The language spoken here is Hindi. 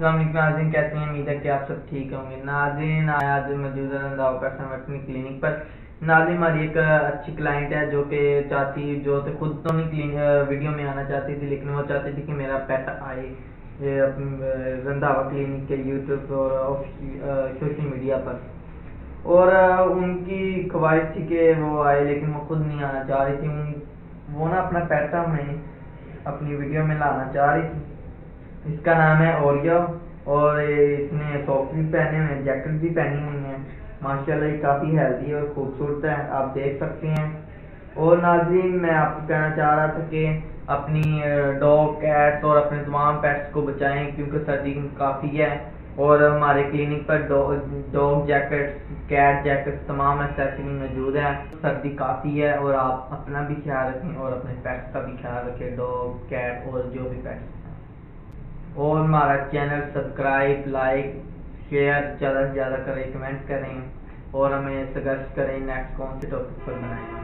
नाजिन कहते हैं, उम्मीद है कि आप सब ठीक होंगे। नाजिन आज मौजूदा पेट वेटनरी क्लिनिक पर। नाजिन हमारी एक अच्छी क्लाइंट है जो कि चाहती, जो तो खुद तो नहीं वीडियो में आना चाहती थी, लेकिन वो चाहती थी कि मेरा पेट आए रंधावा क्लिनिक के यूट्यूब और सोशल मीडिया पर। और उनकी ख्वाहिश थी कि वो आए, लेकिन वो खुद नहीं आना चाह रही थी। वो ना अपना पेट हमें अपनी वीडियो में लाना चाह रही थी। इसका नाम है ओरियो, और इसने सॉक्स भी पहने हुए हैं जैकेट भी पहनी हुई है। माशाल्लाह, ये काफ़ी हेल्दी और खूबसूरत है, आप देख सकते हैं। और नाजरीन, मैं आपको कहना चाह रहा था कि अपनी डॉग कैट्स और अपने तमाम पेट्स को बचाएँ, क्योंकि सर्दी काफ़ी है। और हमारे क्लिनिक पर डॉग जैकेट कैट जैकेट तमाम एसेसरी मौजूद है। सर्दी काफ़ी है और आप अपना भी ख्याल रखें और अपने पेट्स का भी ख्याल रखें डॉग कैट और जो भी पेट्स और हमारा चैनल सब्सक्राइब लाइक शेयर ज़्यादा से ज़्यादा करें कमेंट करें और हमें सजेस्ट करें नेक्स्ट कौन से टॉपिक पर बनाएँ।